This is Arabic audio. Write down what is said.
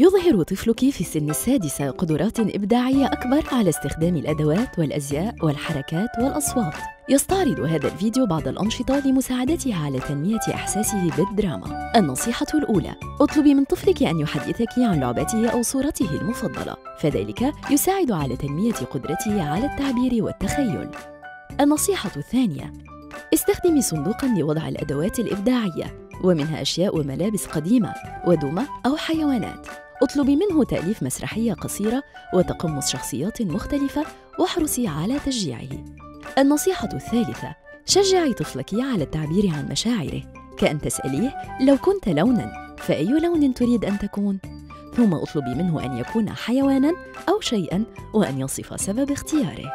يظهر طفلك في السن السادسة قدرات إبداعية أكبر على استخدام الأدوات والأزياء والحركات والأصوات. يستعرض هذا الفيديو بعض الأنشطة لمساعدته على تنمية إحساسه بالدراما. النصيحة الأولى: اطلبي من طفلك أن يحدثك عن لعبته أو صورته المفضلة، فذلك يساعد على تنمية قدرته على التعبير والتخيل. النصيحة الثانية: استخدمي صندوقا لوضع الأدوات الإبداعية، ومنها أشياء وملابس قديمة ودمى أو حيوانات. اطلبي منه تأليف مسرحية قصيرة وتقمص شخصيات مختلفة واحرصي على تشجيعه. النصيحة الثالثة: شجعي طفلك على التعبير عن مشاعره، كأن تسأليه لو كنت لوناً فأي لون تريد أن تكون؟ ثم اطلبي منه أن يكون حيواناً أو شيئاً وأن يصف سبب اختياره.